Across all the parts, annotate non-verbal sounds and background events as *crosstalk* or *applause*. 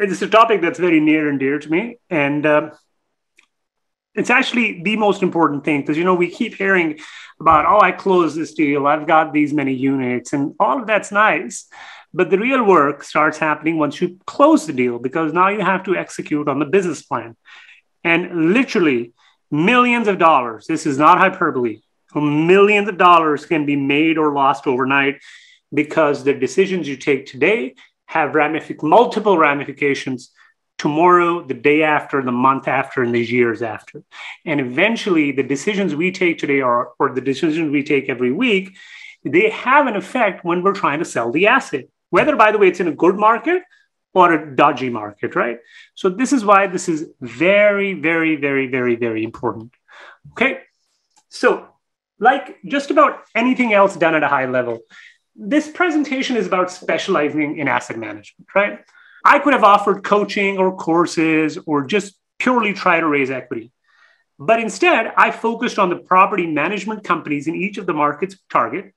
it's a topic that's very near and dear to me. And uh, it's actually the most important thing because, you know, we keep hearing about, oh, I closed this deal, I've got these many units, and all of that's nice. But the real work starts happening once you close the deal because now you have to execute on the business plan. And literally, millions of dollars, this is not hyperbole, millions of dollars can be made or lost overnight because the decisions you take today have ramific- multiple ramifications tomorrow, the day after, the month after, and the years after. And eventually, the decisions we take today are, or the decisions we take every week, they have an effect when we're trying to sell the asset, whether, by the way, it's in a good market or a dodgy market, right? So, this is why this is very, very, very, very, very important. Okay. So, like just about anything else done at a high level, this presentation is about specializing in asset management, right? I could have offered coaching or courses or just purely try to raise equity. But instead, I focused on the property management companies in each of the markets target.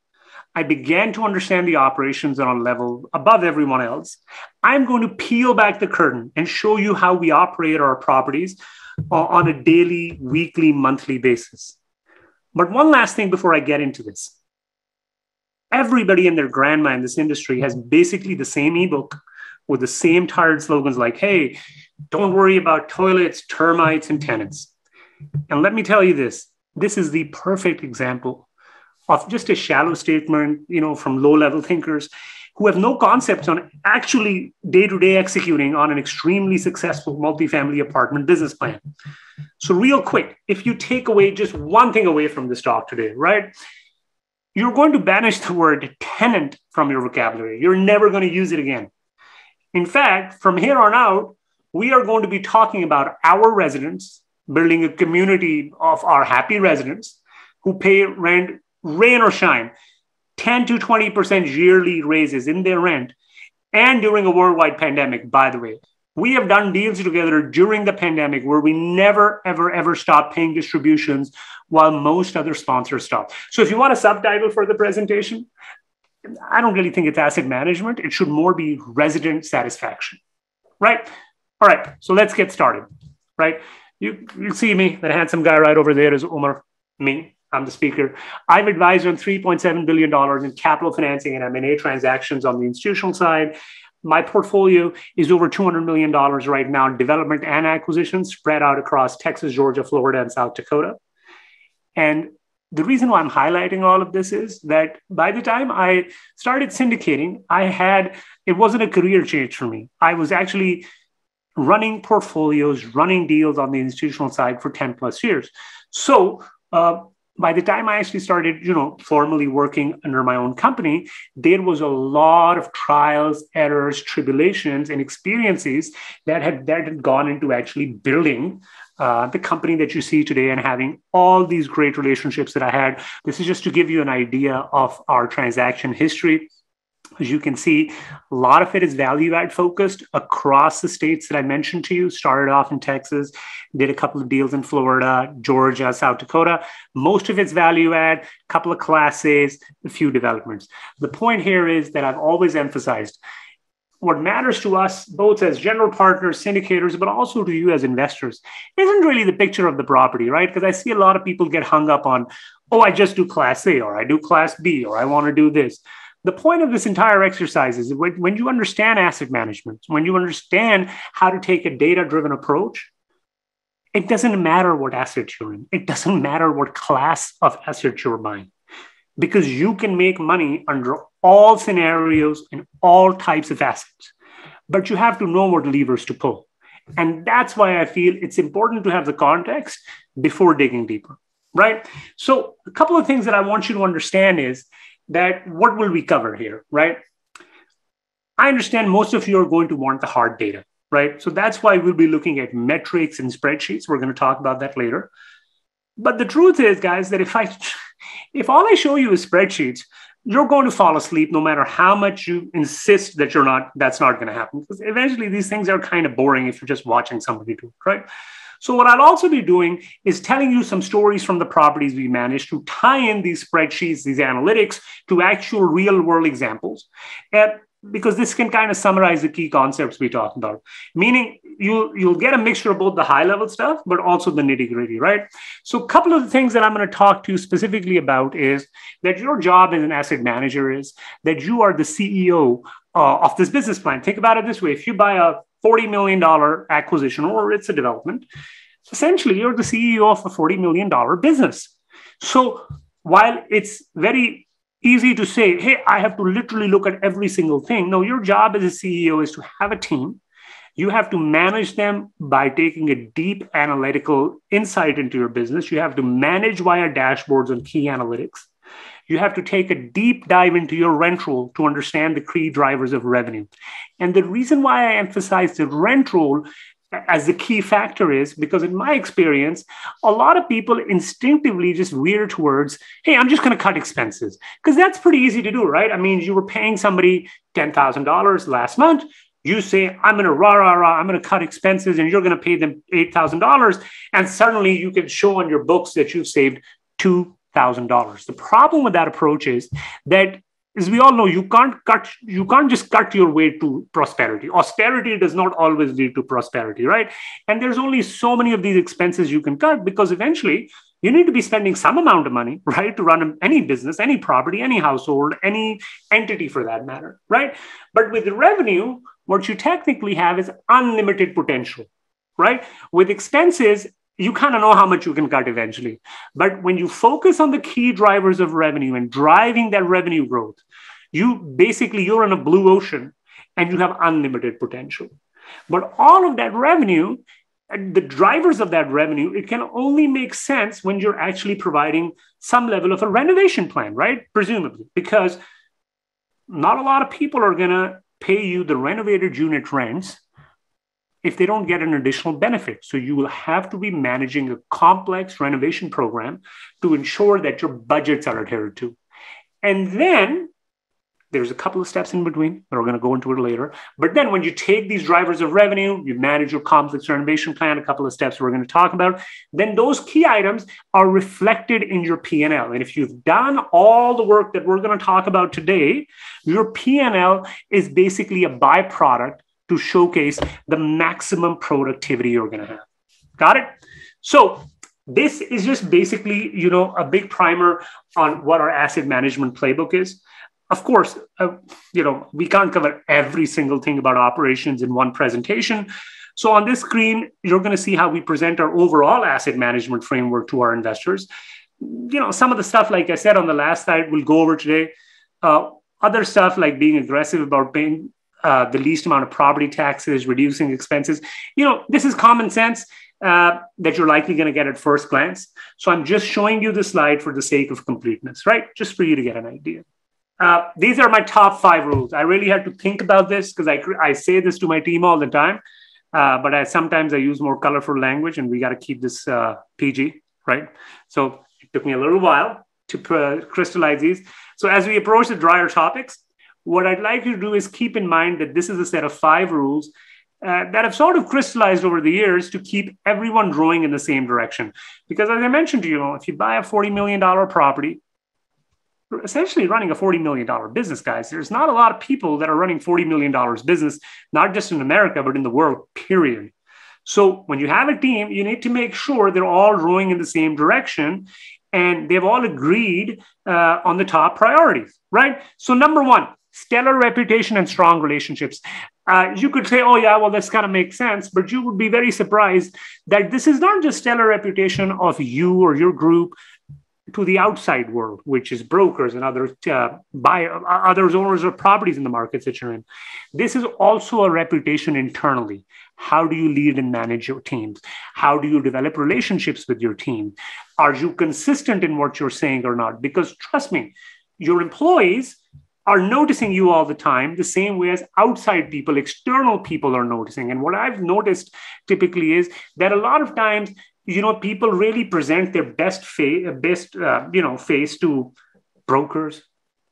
I began to understand the operations on a level above everyone else. I'm going to peel back the curtain and show you how we operate our properties uh, on a daily, weekly, monthly basis. But one last thing before I get into this everybody and their grandma in this industry has basically the same ebook with the same tired slogans like, hey, don't worry about toilets, termites, and tenants. And let me tell you this this is the perfect example of just a shallow statement, you know, from low level thinkers who have no concepts on actually day to day executing on an extremely successful multifamily apartment business plan. So, real quick, if you take away just one thing away from this talk today, right? You're going to banish the word tenant from your vocabulary. You're never going to use it again. In fact, from here on out, we are going to be talking about our residents, building a community of our happy residents who pay rent, rain or shine, 10 to 20% yearly raises in their rent, and during a worldwide pandemic, by the way. We have done deals together during the pandemic where we never, ever, ever stopped paying distributions while most other sponsors stopped. So, if you want a subtitle for the presentation, I don't really think it's asset management. It should more be resident satisfaction, right? All right, so let's get started, right? You, you see me, that handsome guy right over there is Omar, me. I'm the speaker. I've advised on $3.7 billion in capital financing and M&A transactions on the institutional side. My portfolio is over $200 million right now in development and acquisitions spread out across Texas, Georgia, Florida, and South Dakota. And the reason why I'm highlighting all of this is that by the time I started syndicating, I had, it wasn't a career change for me. I was actually running portfolios, running deals on the institutional side for 10 plus years. So, uh, by the time I actually started, you know, formally working under my own company, there was a lot of trials, errors, tribulations, and experiences that had that had gone into actually building uh, the company that you see today and having all these great relationships that I had. This is just to give you an idea of our transaction history. As you can see, a lot of it is value add focused across the states that I mentioned to you. Started off in Texas, did a couple of deals in Florida, Georgia, South Dakota. Most of it's value add, a couple of classes, a few developments. The point here is that I've always emphasized what matters to us, both as general partners, syndicators, but also to you as investors, isn't really the picture of the property, right? Because I see a lot of people get hung up on, oh, I just do Class A, or I do Class B, or I want to do this. The point of this entire exercise is when, when you understand asset management, when you understand how to take a data driven approach, it doesn't matter what asset you're in, it doesn't matter what class of asset you're buying because you can make money under all scenarios and all types of assets. But you have to know what levers to pull. And that's why I feel it's important to have the context before digging deeper, right? So, a couple of things that I want you to understand is that what will we cover here, right? I understand most of you are going to want the hard data, right? So, that's why we'll be looking at metrics and spreadsheets. We're going to talk about that later. But the truth is, guys, that if I *laughs* if all I show you is spreadsheets, you're going to fall asleep no matter how much you insist that you're not that's not going to happen because eventually these things are kind of boring if you're just watching somebody do it right so what i'll also be doing is telling you some stories from the properties we manage to tie in these spreadsheets these analytics to actual real world examples and because this can kind of summarize the key concepts we talked about. Meaning you you'll get a mixture of both the high level stuff, but also the nitty gritty, right? So a couple of the things that I'm going to talk to you specifically about is that your job as an asset manager is that you are the CEO uh, of this business plan. Think about it this way: if you buy a $40 million acquisition or it's a development, essentially you're the CEO of a $40 million business. So while it's very easy to say, hey, I have to literally look at every single thing. No, your job as a CEO is to have a team. You have to manage them by taking a deep analytical insight into your business. You have to manage via dashboards and key analytics. You have to take a deep dive into your rent roll to understand the key drivers of revenue. And the reason why I emphasize the rent roll as the key factor is because in my experience a lot of people instinctively just veer towards hey i'm just going to cut expenses. Because that's pretty easy to do right? I mean you were paying somebody $10000 last month. You say i'm going to rah rah rah i'm going to cut expenses and you're going to pay them $8000 and suddenly you can show on your books that you've saved $2000 the problem with that approach is that as we all know, you can't cut, you can't just cut your way to prosperity. Austerity does not always lead to prosperity, right? And there's only so many of these expenses you can cut because eventually you need to be spending some amount of money, right, to run any business, any property, any household, any entity for that matter, right? But with revenue, what you technically have is unlimited potential, right? With expenses, you kind of know how much you can cut eventually. But when you focus on the key drivers of revenue and driving that revenue growth, you basically you're in a blue ocean and you have unlimited potential. But all of that revenue, the drivers of that revenue, it can only make sense when you're actually providing some level of a renovation plan, right? Presumably, because not a lot of people are going to pay you the renovated unit rents if they don't get an additional benefit. So you will have to be managing a complex renovation program to ensure that your budgets are adhered to. And then there's a couple of steps in between, that we're going to go into it later. But then when you take these drivers of revenue, you manage your complex renovation plan, a couple of steps we're going to talk about, then those key items are reflected in your P&L. And if you've done all the work that we're going to talk about today, your P&L is basically a byproduct to showcase the maximum productivity you're going to have. Got it? So this is just basically, you know, a big primer on what our asset management playbook is. Of course, uh, you know, we can't cover every single thing about operations in one presentation. So on this screen, you're going to see how we present our overall asset management framework to our investors. You know, some of the stuff, like I said on the last slide, we'll go over today. Uh, other stuff like being aggressive about paying uh, the least amount of property taxes, reducing expenses. You know, this is common sense uh, that you're likely going to get at first glance. So I'm just showing you the slide for the sake of completeness, right? Just for you to get an idea. Uh, these are my top five rules. I really had to think about this because I, I say this to my team all the time, uh, but I, sometimes I use more colorful language and we got to keep this uh, PG, right? So it took me a little while to crystallize these. So as we approach the drier topics, what I'd like you to do is keep in mind that this is a set of five rules uh, that have sort of crystallized over the years to keep everyone rowing in the same direction. Because as I mentioned to you, if you buy a $40 million property, essentially running a $40 million business, guys. There's not a lot of people that are running $40 million business, not just in America, but in the world, period. So when you have a team, you need to make sure they're all rowing in the same direction and they've all agreed uh, on the top priorities, right? So, number one, stellar reputation and strong relationships. Uh, you could say, oh, yeah, well, this kind of makes sense, but you would be very surprised that this is not just stellar reputation of you or your group to the outside world, which is brokers and other uh, buy, uh, others owners of properties in the markets that you're in. This is also a reputation internally. How do you lead and manage your teams? How do you develop relationships with your team? Are you consistent in what you're saying or not? Because trust me, your employees are noticing you all the time, the same way as outside people, external people are noticing. And what I've noticed typically is that a lot of times, you know, people really present their best face, best, uh, you know, face to brokers,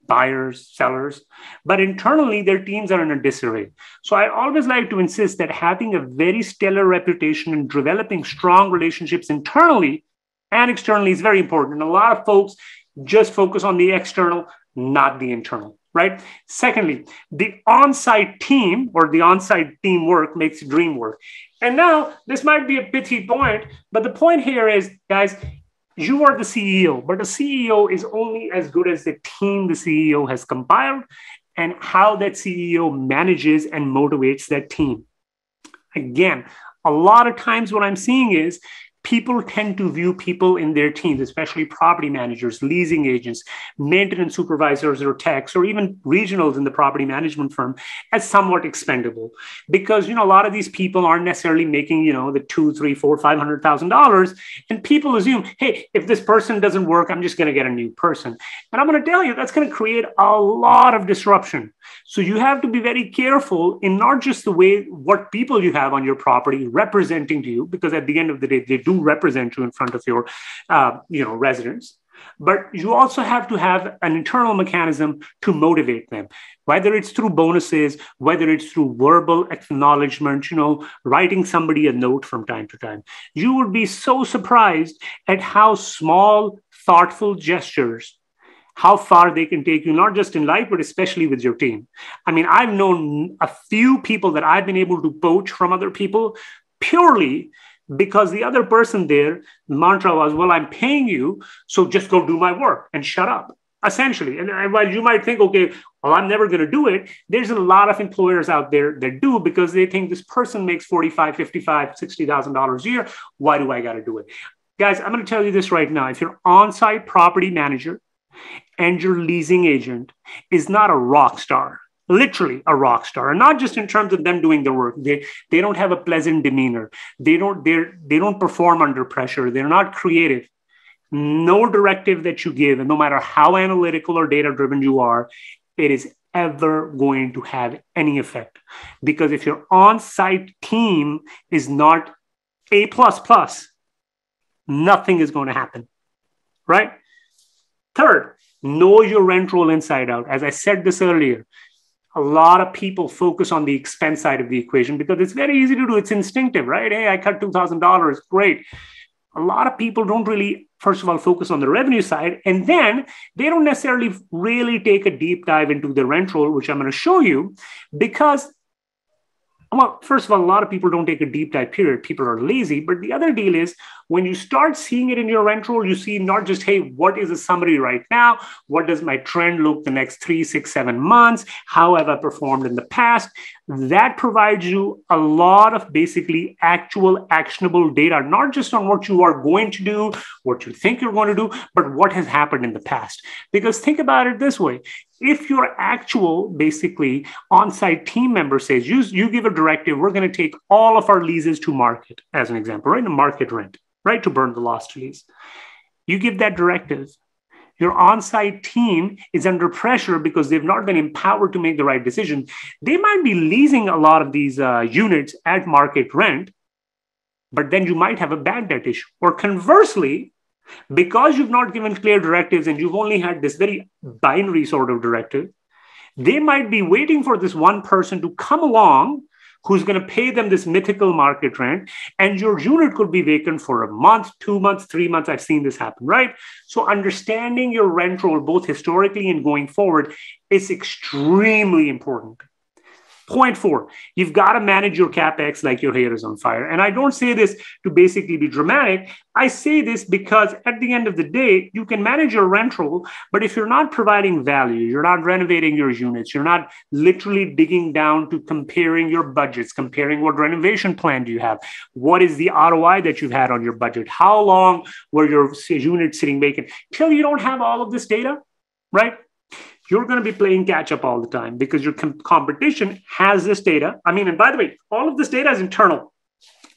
buyers, sellers, but internally their teams are in a disarray. So I always like to insist that having a very stellar reputation and developing strong relationships internally and externally is very important. And a lot of folks just focus on the external, not the internal right? Secondly, the on site team or the on site teamwork makes dream work. And now this might be a pithy point, but the point here is, guys, you are the CEO, but the CEO is only as good as the team the CEO has compiled and how that CEO manages and motivates that team. Again, a lot of times what I'm seeing is people tend to view people in their teams, especially property managers, leasing agents, maintenance supervisors or techs, or even regionals in the property management firm as somewhat expendable. Because you know, a lot of these people aren't necessarily making, you know, the two, three, four, five hundred thousand dollars. And people assume, hey, if this person doesn't work, I'm just going to get a new person. And I'm going to tell you that's going to create a lot of disruption. So you have to be very careful in not just the way what people you have on your property representing to you, because at the end of the day, they do represent you in front of your uh, you know residents. But you also have to have an internal mechanism to motivate them whether it's through bonuses whether it's through verbal acknowledgement you know writing somebody a note from time to time. You would be so surprised at how small thoughtful gestures how far they can take you not just in life but especially with your team. I mean i've known a few people that i've been able to poach from other people purely because the other person there mantra was well i'm paying you so just go do my work and shut up essentially. And while you might think okay well i'm never going to do it there's a lot of employers out there that do because they think this person makes 45 55 60000 dollars a year. Why do i got to do it? Guys i'm going to tell you this right now. If your on-site property manager and your leasing agent is not a rock star literally a rock star and not just in terms of them doing the work. They they don't have a pleasant demeanor. They don't they they don't perform under pressure. They're not creative. No directive that you give and no matter how analytical or data driven you are it is ever going to have any effect. Because if your on-site team is not a plus plus nothing is going to happen right? Third know your rent roll inside out. As i said this earlier a lot of people focus on the expense side of the equation because it's very easy to do. It's instinctive, right? Hey, I cut $2,000. Great. A lot of people don't really, first of all, focus on the revenue side. And then they don't necessarily really take a deep dive into the rent roll, which I'm going to show you, because well, first of all, a lot of people don't take a deep dive period. People are lazy. But the other deal is when you start seeing it in your rent roll, you see not just, hey, what is the summary right now? What does my trend look the next three, six, seven months? How have I performed in the past? That provides you a lot of basically actual actionable data, not just on what you are going to do, what you think you're going to do, but what has happened in the past. Because think about it this way if your actual basically on-site team member says you, you give a directive we're going to take all of our leases to market as an example right a market rent right, to burn the lost lease. You give that directive. Your on site team is under pressure because they've not been empowered to make the right decision. They might be leasing a lot of these uh, units at market rent, but then you might have a bad debt issue. Or conversely, because you've not given clear directives and you've only had this very binary sort of directive, they might be waiting for this one person to come along who's going to pay them this mythical market rent. And your unit could be vacant for a month, two months, three months. I've seen this happen, right? So understanding your rent roll, both historically and going forward, is extremely important. Point four, you've got to manage your capex like your hair is on fire. And I don't say this to basically be dramatic. I say this because at the end of the day, you can manage your rent roll, but if you're not providing value, you're not renovating your units, you're not literally digging down to comparing your budgets, comparing what renovation plan do you have, what is the ROI that you've had on your budget, how long were your units sitting vacant, till you don't have all of this data, right? You're going to be playing catch up all the time because your com- competition has this data. I mean, and by the way, all of this data is internal.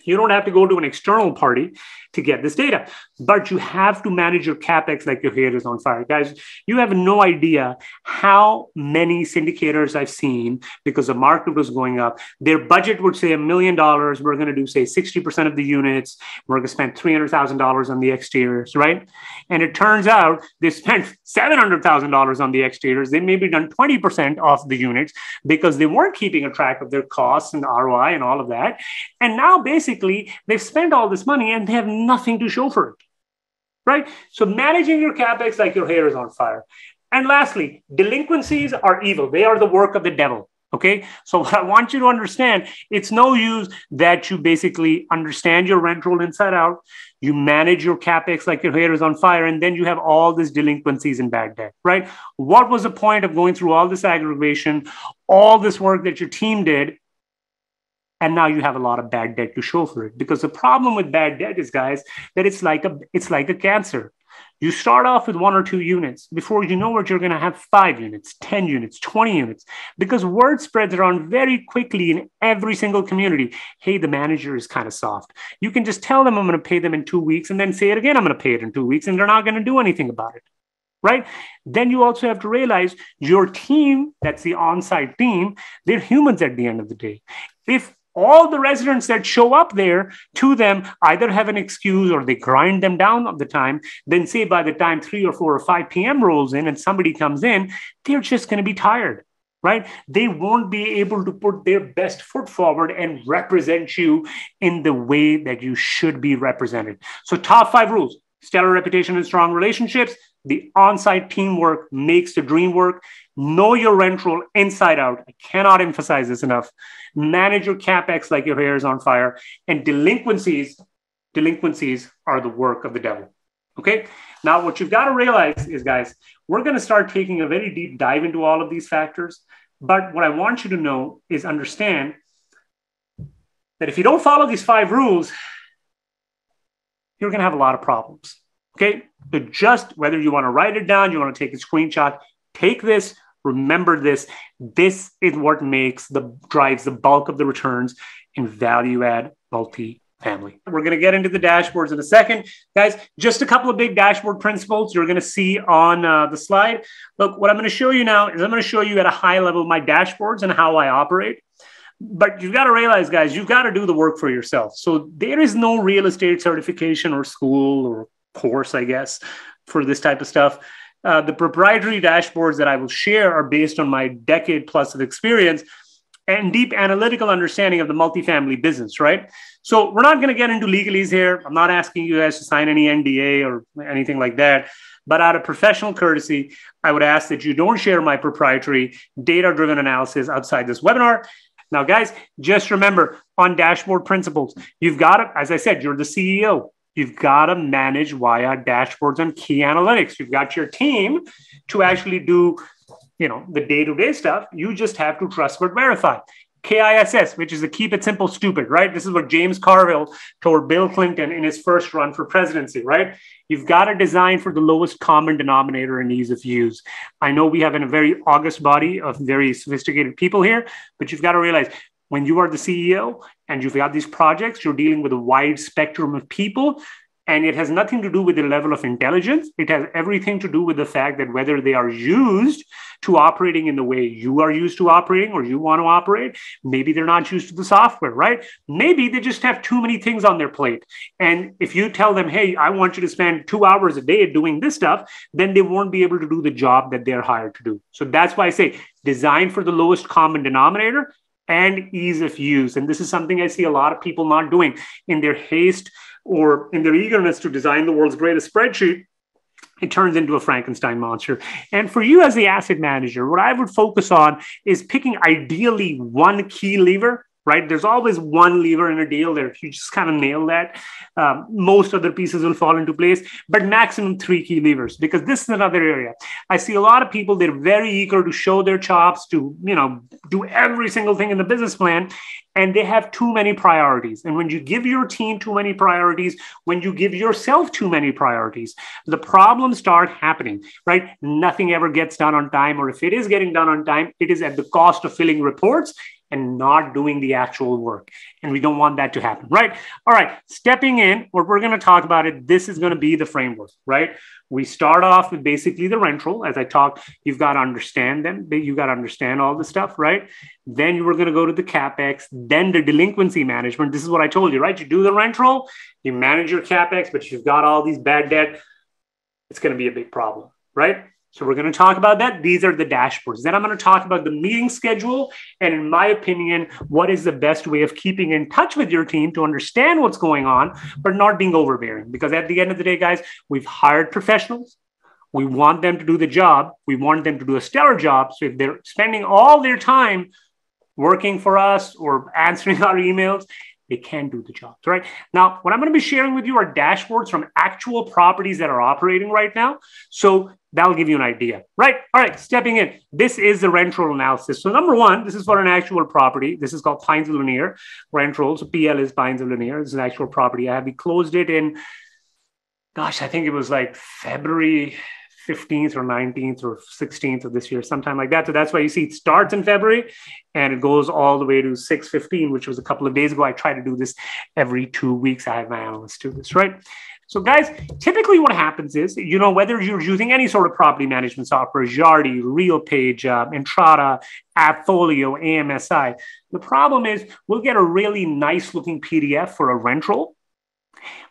You don't have to go to an external party to get this data. But you have to manage your capex like your hair is on fire. Guys, you have no idea how many syndicators I've seen because the market was going up. Their budget would say a million dollars. We're going to do, say, 60% of the units. We're going to spend $300,000 on the exteriors, right? And it turns out they spent *laughs* $700,000 on the exteriors. They maybe done 20% of the units because they weren't keeping a track of their costs and ROI and all of that. And now basically they've spent all this money and they have nothing to show for it. Right? So managing your capex like your hair is on fire. And lastly, delinquencies are evil. They are the work of the devil. Okay. So *laughs* what I want you to understand, it's no use that you basically understand your rent roll inside out. You manage your capex like your hair is on fire, and then you have all these delinquencies and bad debt, right? What was the point of going through all this aggravation, all this work that your team did, and now you have a lot of bad debt to show for it? Because the problem with bad debt is, guys, that it's like a it's like a cancer. You start off with one or two units. Before you know it, you're going to have five units, 10 units, 20 units, because word spreads around very quickly in every single community. Hey, the manager is kind of soft. You can just tell them I'm going to pay them in two weeks and then say it again, I'm going to pay it in two weeks, and they're not going to do anything about it. Right? Then you also have to realize your team, that's the on site team, they're humans at the end of the day. If all the residents that show up there to them either have an excuse or they grind them down of the time then say by the time 3 or 4 or 5 p.m rolls in and somebody comes in they're just going to be tired right? They won't be able to put their best foot forward and represent you in the way that you should be represented. So top 5 rules stellar reputation and strong relationships the on-site teamwork makes the dream work know your rent roll inside out i cannot emphasize this enough manage your capex like your hair is on fire, and delinquencies, delinquencies are the work of the devil. Okay. Now, what you've got to realize is, guys, we're going to start taking a very deep dive into all of these factors. But what I want you to know is understand that if you don't follow these five rules, you're going to have a lot of problems. Okay. So just whether you want to write it down, you want to take a screenshot, take this, Remember this. This is what makes the drives the bulk of the returns in value add multi family. We're going to get into the dashboards in a second. Guys, just a couple of big dashboard principles you're going to see on uh, the slide. Look, what I'm going to show you now is I'm going to show you at a high level my dashboards and how I operate. But you've got to realize, guys, you've got to do the work for yourself. So there is no real estate certification or school or course, I guess, for this type of stuff. Uh, the proprietary dashboards that I will share are based on my decade plus of experience and deep analytical understanding of the multifamily business, right? So we're not going to get into legalese here. I'm not asking you guys to sign any NDA or anything like that. But out of professional courtesy, I would ask that you don't share my proprietary data driven analysis outside this webinar. Now, guys, just remember on dashboard principles, you've got to, as I said, you're the CEO. You've got to manage via dashboards and key analytics. You've got your team to actually do, you know, the day-to-day stuff. You just have to trust but verify. KISS, which is the keep it simple, stupid, right? This is what James Carville told Bill Clinton in his first run for presidency, right? You've got to design for the lowest common denominator and ease of use. I know we have a very august body of very sophisticated people here, but you've got to realize when you are the CEO and you've got these projects, you're dealing with a wide spectrum of people. And it has nothing to do with the level of intelligence. It has everything to do with the fact that whether they are used to operating in the way you are used to operating or you want to operate, maybe they're not used to the software, right? Maybe they just have too many things on their plate. And if you tell them, hey, I want you to spend two hours a day doing this stuff, then they won't be able to do the job that they're hired to do. So that's why I say design for the lowest common denominator and ease of use. And this is something I see a lot of people not doing in their haste or in their eagerness to design the world's greatest spreadsheet. It turns into a Frankenstein monster. And for you as the asset manager, what I would focus on is picking ideally one key lever right? There's always one lever in a deal there. If you just kind of nail that, um, most other pieces will fall into place, but maximum three key levers, because this is another area. I see a lot of people, they're very eager to show their chops, to, you know, do every single thing in the business plan, and they have too many priorities. And when you give your team too many priorities, when you give yourself too many priorities, the problems start happening, right? Nothing ever gets done on time, or if it is getting done on time, it is at the cost of filling reports and not doing the actual work. And we don't want that to happen, right? All right, stepping in, what we're going to talk about it, this is going to be the framework, right? We start off with basically the rent roll. As I talked, you've got to understand them. You got to understand all the stuff, right? Then you were going to go to the capex, then the delinquency management. This is what I told you, right? You do the rent roll, you manage your capex, but you've got all these bad debt. It's going to be a big problem, right? So we're going to talk about that. These are the dashboards. Then I'm going to talk about the meeting schedule. And in my opinion, what is the best way of keeping in touch with your team to understand what's going on, but not being overbearing? Because at the end of the day, guys, we've hired professionals. We want them to do the job. We want them to do a stellar job. So if they're spending all their time working for us or *laughs* answering our emails, they can do the job, right? Now, what I'm going to be sharing with you are dashboards from actual properties that are operating right now. So that'll give you an idea, right? All right, stepping in. This is the rent roll analysis. So number one, this is for an actual property. This is called Pines Lanier rent roll. So PL is Pines of. This is an actual property. I have we closed it in, gosh, I think it was like February 15th or 19th or 16th of this year, sometime like that. So that's why you see it starts in February and it goes all the way to 615, which was a couple of days ago. I try to do this every two weeks. I have my analysts do this, right? So, guys, typically what happens is, you know, whether you're using any sort of property management software, Yardi, RealPage, uh, Entrata, AppFolio, AMSI, the problem is we'll get a really nice looking PDF for a rent roll.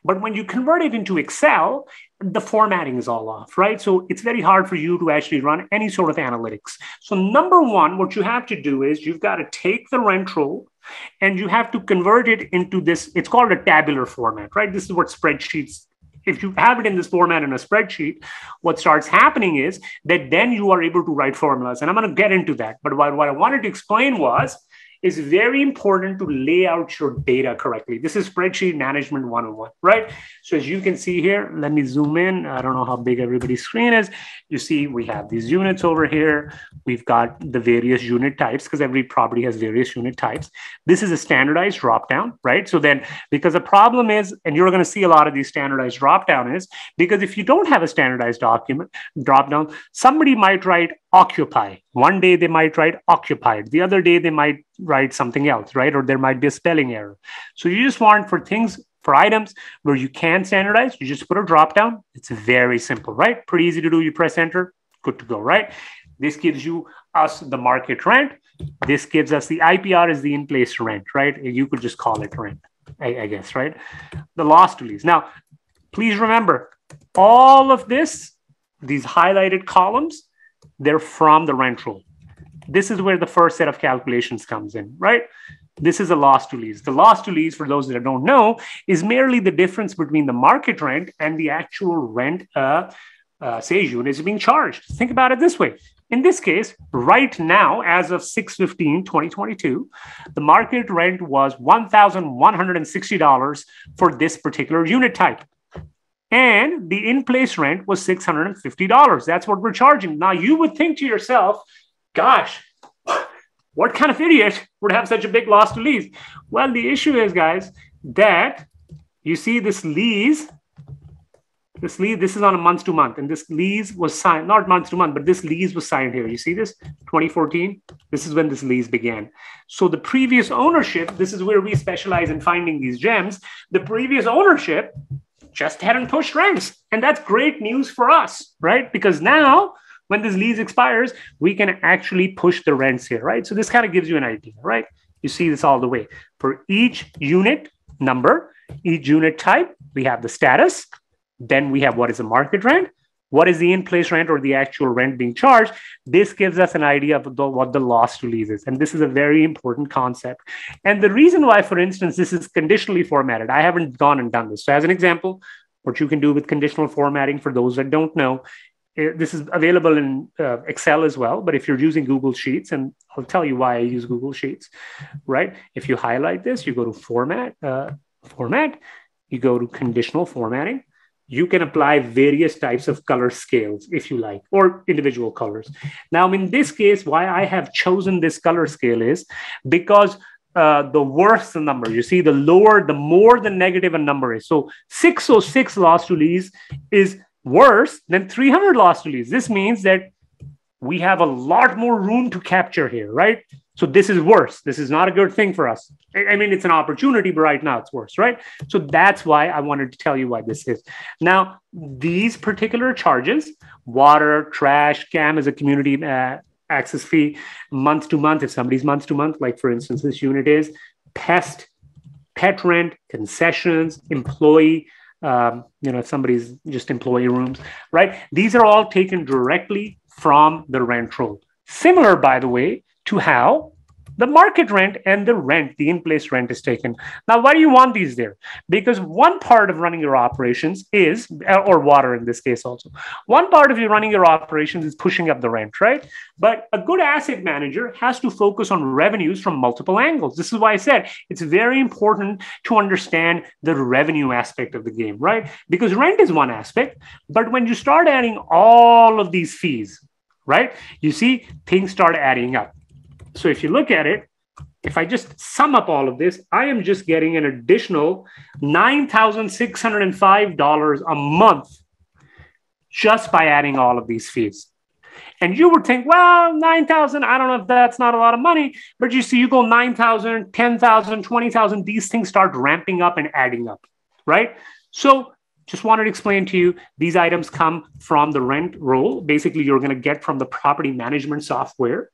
But when you convert it into Excel, the formatting is all off, right? So it's very hard for you to actually run any sort of analytics. So, number one, what you have to do is you've got to take the rent roll and you have to convert it into this, it's called a tabular format, right? This is what spreadsheets if you have it in this format in a spreadsheet, what starts happening is that then you are able to write formulas. And I'm going to get into that. But what, what I wanted to explain was it's very important to lay out your data correctly. This is spreadsheet management 101, right? So as you can see here, let me zoom in. I don't know how big everybody's screen is. You see we have these units over here. We've got the various unit types because every property has various unit types. This is a standardized dropdown, right? So then because the problem is, and you're going to see a lot of these standardized dropdown is because if you don't have a standardized document dropdown, somebody might write occupy. One day they might write occupied. The other day they might write something else, right? Or there might be a spelling error. So you just want for things for items where you can standardize, you just put a drop down. It's very simple, right? Pretty easy to do. You press enter, good to go, right? This gives you us the market rent. This gives us the IPR is the in-place rent, right? You could just call it rent, I, I guess, right? The loss to lease. Now, please remember, all of this, these highlighted columns, they're from the rent roll. This is where the first set of calculations comes in, right? This is a loss to lease. The loss to lease, for those that don't know, is merely the difference between the market rent and the actual rent uh, uh, say unit is being charged. Think about it this way. In this case, right now, as of 615, 2022, the market rent was $1,160 for this particular unit type. And the in place rent was $650. That's what we're charging. Now, you would think to yourself, gosh, what kind of idiot would have such a big loss to lease? Well, the issue is, guys, that you see this lease, this lease, this is on a month to month, and this lease was signed, not month to month, but this lease was signed here. You see this? 2014. This is when this lease began. So the previous ownership, this is where we specialize in finding these gems. The previous ownership just hadn't pushed rents. And that's great news for us, right? Because now when this lease expires, we can actually push the rents here, right? So this kind of gives you an idea, right? You see this all the way. For each unit number, each unit type, we have the status. Then we have what is the market rent, what is the in-place rent or the actual rent being charged. This gives us an idea of the, what the loss to lease is. And this is a very important concept. And the reason why, for instance, this is conditionally formatted, I haven't gone and done this. So as an example, what you can do with conditional formatting for those that don't know Eh, this is available in uh, Excel as well. But if you're using Google Sheets, and I'll tell you why I use Google Sheets, right? If you highlight this, you go to Format, uh, Format, you go to Conditional Formatting. You can apply various types of color scales if you like, or individual colors. Now, in this case, why I have chosen this color scale is because uh, the worse the number. You see, the lower, the more the negative a number is. So 606 loss to lease is worse than 300 loss to lease. This means that we have a lot more room to capture here, right? So this is worse. This is not a good thing for us. I mean, it's an opportunity, but right now it's worse, right? So that's why I wanted to tell you why this is. Now, these particular charges, water, trash, CAM is a community uh, access fee, month to month, if somebody's month to month, like for instance, this unit is, pest, pet rent, concessions, employee, um, you know, if somebody's just employee rooms, right? These are all taken directly from the rent roll. Similar, by the way, to how the market rent and the rent, the in place rent is taken. Now, why do you want these there? Because one part of running your operations is, uh, or water in this case also, one part of you running your operations is pushing up the rent, right? But a good asset manager has to focus on revenues from multiple angles. This is why I said it's very important to understand the revenue aspect of the game, right? Because rent is one aspect, but when you start adding all of these fees, right, you see things start adding up. So if you look at it, if I just sum up all of this, I am just getting an additional $9,605 a month just by adding all of these fees. And you would think, well, 9,000, I don't know if that's not a lot of money, but you see, you go 9,000, 10,000, 20,000, these things start ramping up and adding up, right? So just wanted to explain to you these items come from the rent roll. Basically, you're going to get from the property management software.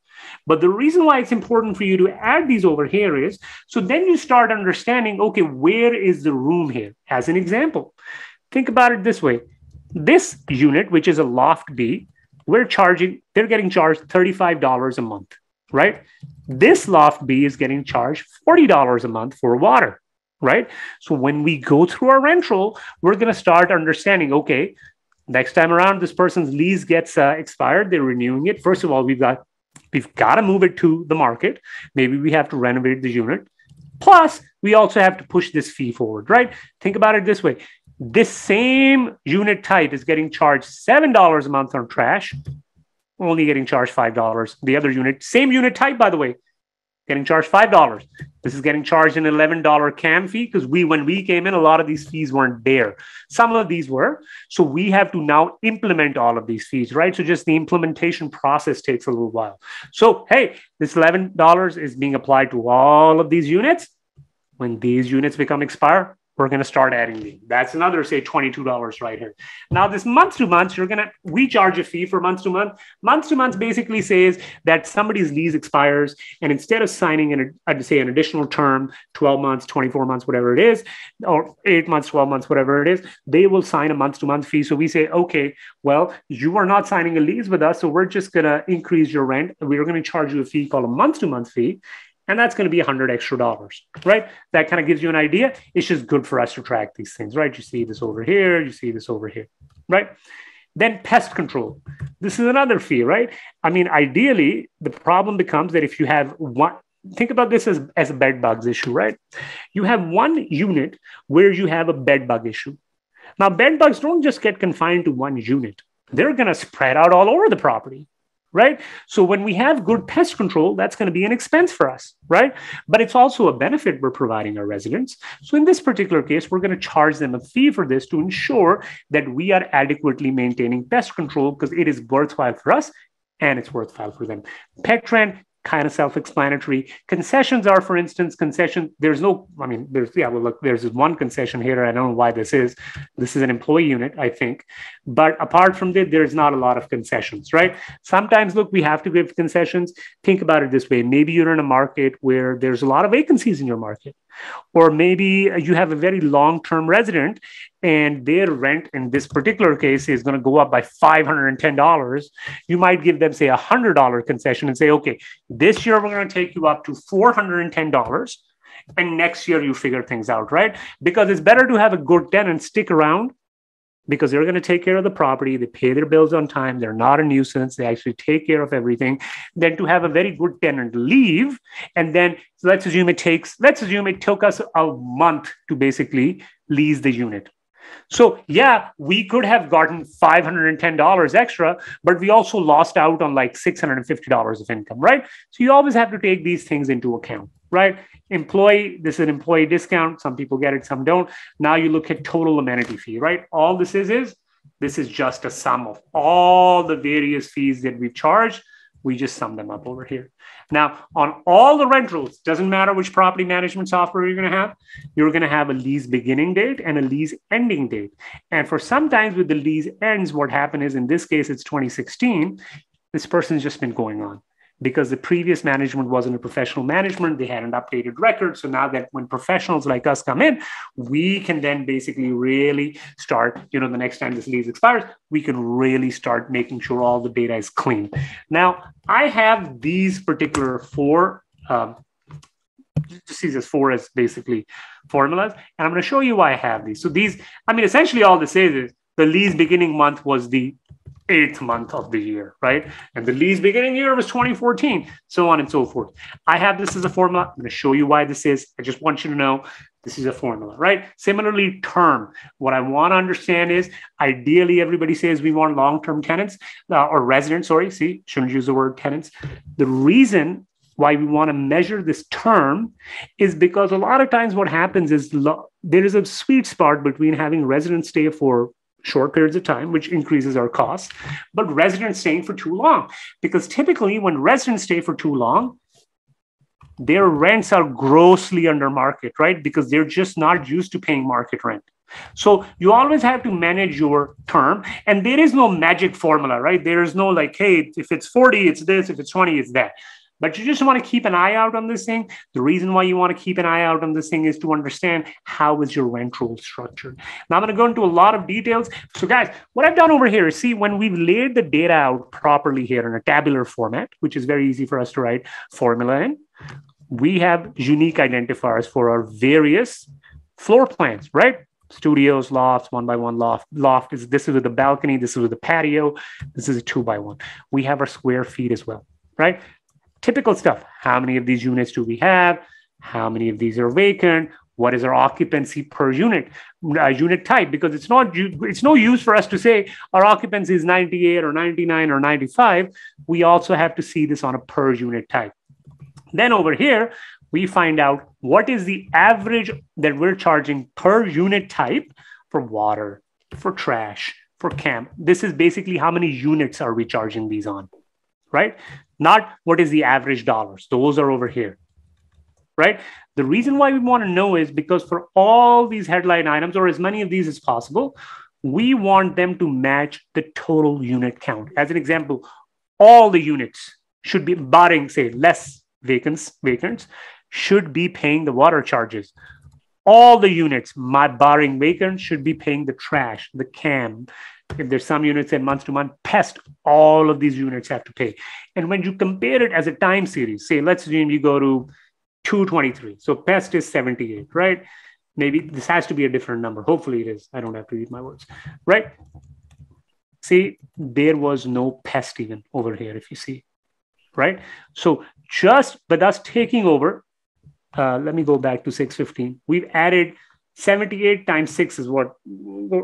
But the reason why it's important for you to add these over here is so then you start understanding okay, where is the room here? As an example, think about it this way this unit, which is a loft B, we're charging, they're getting charged $35 a month, right? This loft B is getting charged $40 a month for water, right? So when we go through our rent roll, we're going to start understanding okay, next time around, this person's lease gets uh, expired, they're renewing it. First of all, we've got We've got to move it to the market. Maybe we have to renovate the unit. Plus, we also have to push this fee forward, right? Think about it this way this same unit type is getting charged $7 a month on trash, only getting charged $5. The other unit, same unit type, by the way, getting charged $5. This is getting charged an $11 CAM fee because we, when we came in, a lot of these fees weren't there. Some of these were. So we have to now implement all of these fees, right? So just the implementation process takes a little while. So, hey, this $11 is being applied to all of these units. When these units become expire, we're going to start adding these. That's another, say, $22 right here. Now, this month to month, you're going to, we charge a fee for month to month. Month to month basically says that somebody's lease expires, and instead of signing, an, I'd say, an additional term, 12 months, 24 months, whatever it is, or eight months, 12 months, whatever it is, they will sign a month to month fee. So we say, okay, well, you are not signing a lease with us, so we're just going to increase your rent. We're going to charge you a fee called a month to month fee and that's going to be 100 extra dollars right? That kind of gives you an idea. It's just good for us to track these things right? You see this over here you see this over here right? Then pest control. This is another fee right? I mean ideally the problem becomes that if you have one think about this as, as a bed bugs issue right? You have one unit where you have a bed bug issue. Now bed bugs don't just get confined to one unit. They're going to spread out all over the property right? So when we have good pest control, that's going to be an expense for us, right? But it's also a benefit we're providing our residents. So in this particular case, we're going to charge them a fee for this to ensure that we are adequately maintaining pest control because it is worthwhile for us and it's worthwhile for them. Pet rent kind of self-explanatory. Concessions are, for instance, concession. There's no, I mean, there's yeah, well, look, there's one concession here. I don't know why this is. This is an employee unit, I think. But apart from that, there's not a lot of concessions, right? Sometimes, look, we have to give concessions. Think about it this way: maybe you're in a market where there's a lot of vacancies in your market. Or maybe you have a very long term resident and their rent in this particular case is going to go up by $510. You might give them, say, a $100 concession and say, okay, this year we're going to take you up to $410. And next year you figure things out, right? Because it's better to have a good tenant stick around because they're going to take care of the property. They pay their bills on time. They're not a nuisance. They actually take care of everything. Then to have a very good tenant leave, and then so let's assume it takes let's assume it took us a month to basically lease the unit. So, yeah, we could have gotten $510 extra, but we also lost out on like $650 of income, right? So, you always have to take these things into account, right? Employee, this is an employee discount. Some people get it, some don't. Now you look at total amenity fee, right? All this is is this is just a sum of all the various fees that we charge we just sum them up over here. Now, on all the rent rolls, doesn't matter which property management software you're going to have, you're going to have a lease beginning date and a lease ending date. And for sometimes with the lease ends, what happened is in this case, it's 2016. This person's just been going on because the previous management wasn't a professional management. They hadn't updated records. So now that when professionals like us come in, we can then basically really start, you know, the next time this lease expires, we can really start making sure all the data is clean. Now, I have these particular four um, just see this four as basically formulas. And I'm going to show you why I have these. So these, I mean, essentially all this is is the lease beginning month was the eighth month of the year, right? And the lease beginning year was 2014, so on and so forth. I have this as a formula. I'm going to show you why this is. I just want you to know this is a formula, right? Similarly, term. What I want to understand is ideally everybody says we want long-term tenants uh, or residents, sorry, see, shouldn't use the word tenants. The reason why we want to measure this term is because a lot of times what happens is lo- there is a sweet spot between having residents stay for short periods of time, which increases our costs, but residents staying for too long. Because typically, when residents stay for too long, their rents are grossly under market, right? Because they're just not used to paying market rent. So you always have to manage your term, and there is no magic formula, right? There is no like, hey, if it's 40, it's this, if it's 20, it's that. But you just want to keep an eye out on this thing. The reason why you want to keep an eye out on this thing is to understand how is your rent roll structured. Now I'm going to go into a lot of details. So guys, what I've done over here is see when we've laid the data out properly here in a tabular format, which is very easy for us to write formula in, we have unique identifiers for our various floor plans, right? Studios, lofts, one by one loft. Loft is this is with the balcony, this is with the patio, this is a two by one. We have our square feet as well, right? Typical stuff. How many of these units do we have? How many of these are vacant? What is our occupancy per unit, uh, unit type? Because it's not it's no use for us to say our occupancy is 98 or 99 or 95. We also have to see this on a per unit type. Then over here, we find out what is the average that we're charging per unit type for water, for trash, for CAM. This is basically how many units are we charging these on, right? not what is the average dollars. Those are over here, right? The reason why we want to know is because for all these headline items, or as many of these as possible, we want them to match the total unit count. As an example, all the units should be, barring, say, less vacants, vacants, should be paying the water charges. All the units, my barring vacants, should be paying the trash, the CAM, if there's some units in month to month, pest, all of these units have to pay. And when you compare it as a time series, say, let's assume you go to 223. So pest is 78, right? Maybe this has to be a different number. Hopefully it is. I don't have to read my words, right? See, there was no pest even over here, if you see, right? So just, but us taking over, uh, let me go back to 615. We've added 78 times 6 is what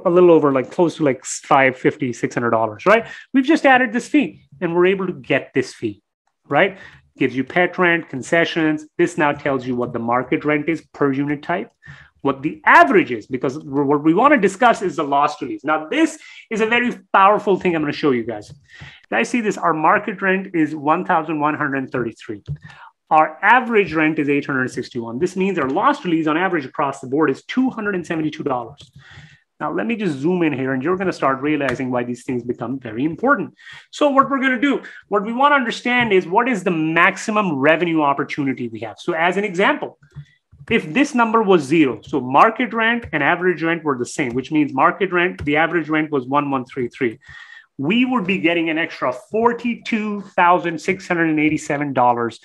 a little over like close to like 550 600 dollars right? We've just added this fee and we're able to get this fee right? Gives you pet rent concessions. This now tells you what the market rent is per unit type what the average is because what we want to discuss is the loss to lease. Now this is a very powerful thing i'm going to show you guys. Guys see this? Our market rent is 1133 our average rent is 861. This means our loss to lease on average across the board is $272. Now, let me just zoom in here and you're going to start realizing why these things become very important. So, what we're going to do, what we want to understand is what is the maximum revenue opportunity we have. So, as an example, if this number was zero, so market rent and average rent were the same, which means market rent, the average rent was 1133 we would be getting an extra $42,687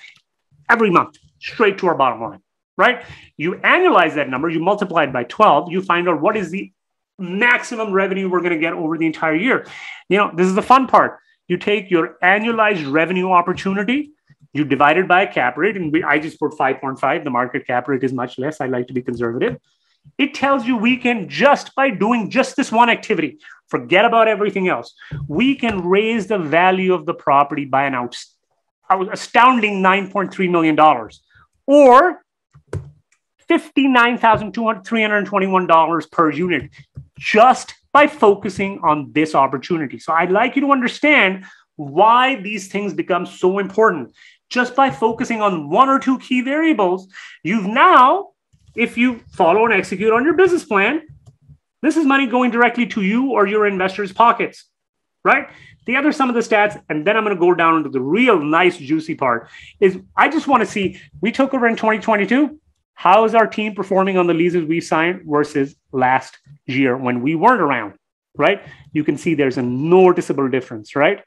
every month straight to our bottom line, right? You annualize that number, you multiply it by 12, you find out what is the maximum revenue we're going to get over the entire year. You know, this is the fun part. You take your annualized revenue opportunity, you divide it by a cap rate, and we, I just put 5.5. The market cap rate is much less. I like to be conservative. It tells you we can just by doing just this one activity, forget about everything else, we can raise the value of the property by an outstanding astounding $9.3 million or $59,321 per unit just by focusing on this opportunity. So I'd like you to understand why these things become so important. Just by focusing on one or two key variables, you've now, if you follow and execute on your business plan, this is money going directly to you or your investors' pockets, right? The other some of the stats, and then I'm going to go down into the real nice, juicy part, is I just want to see we took over in 2022. How is our team performing on the leases we signed versus last year when we weren't around, right? You can see there's a noticeable difference, right?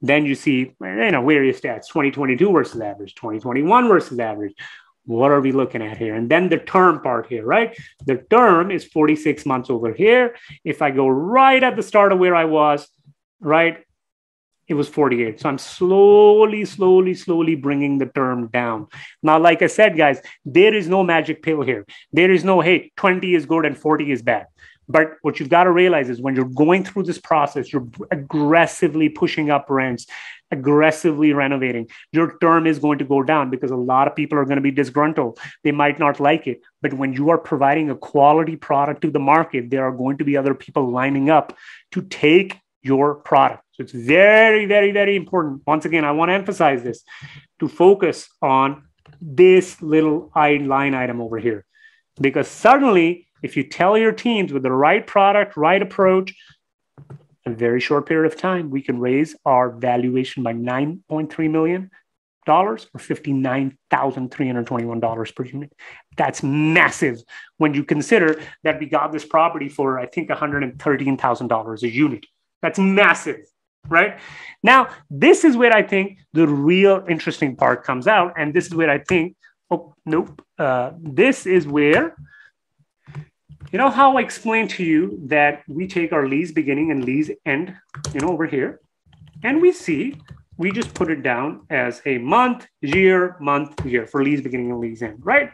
Then you see, you know, various stats 2022 versus average, 2021 versus average. What are we looking at here? And then the term part here, right? The term is 46 months over here. If I go right at the start of where I was, right, it was 48. So I'm slowly, slowly, slowly bringing the term down. Now, like I said, guys, there is no magic pill here. There is no, hey, 20 is good and 40 is bad. But what you've got to realize is when you're going through this process, you're aggressively pushing up rents, aggressively renovating, your term is going to go down because a lot of people are going to be disgruntled. They might not like it. But when you are providing a quality product to the market, there are going to be other people lining up to take your product. So it's very, very, very important. Once again, I want to emphasize this to focus on this little line item over here. Because suddenly, if you tell your teams with the right product, right approach, a very short period of time, we can raise our valuation by $9.3 million or $59,321 per unit. That's massive when you consider that we got this property for, I think, $113,000 a unit. That's massive, right? Now, this is where I think the real interesting part comes out. And this is where I think, oh, nope. Uh, this is where, you know, how I explained to you that we take our lease beginning and lease end, you know, over here, and we see we just put it down as a month, year, month, year for lease beginning and lease end, right?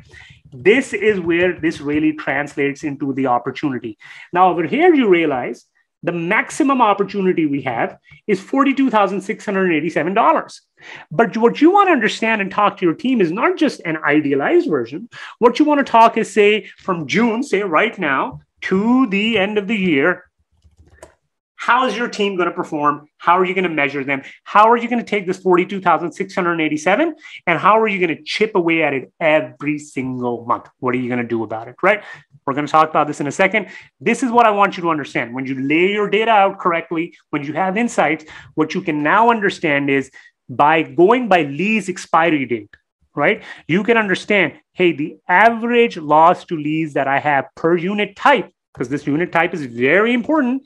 This is where this really translates into the opportunity. Now, over here, you realize the maximum opportunity we have is $42,687. But what you want to understand and talk to your team is not just an idealized version. What you want to talk is, say, from June, say right now, to the end of the year, how is your team going to perform? How are you going to measure them? How are you going to take this 42,687 and how are you going to chip away at it every single month? What are you going to do about it? Right? We're going to talk about this in a second. This is what I want you to understand. When you lay your data out correctly, when you have insights, what you can now understand is by going by lease expiry date, right? You can understand, hey, the average loss to lease that I have per unit type, because this unit type is very important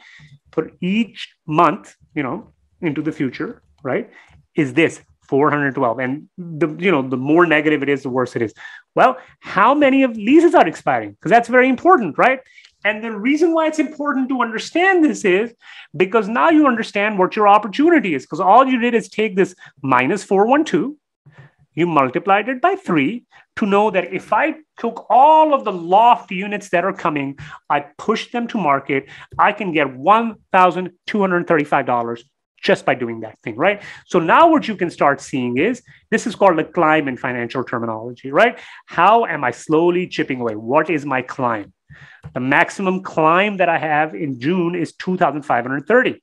for each month, you know, into the future, right? Is this 412 and the you know the more negative it is the worse it is. Well how many of leases are expiring? Because that's very important right? And the reason why it's important to understand this is because now you understand what your opportunity is because all you did is take this minus 412 you multiplied it by three to know that if I took all of the loft units that are coming, I push them to market, I can get $1,235 just by doing that thing, right? So now what you can start seeing is this is called a climb in financial terminology, right? How am I slowly chipping away? What is my climb? The maximum climb that I have in June is 2,530.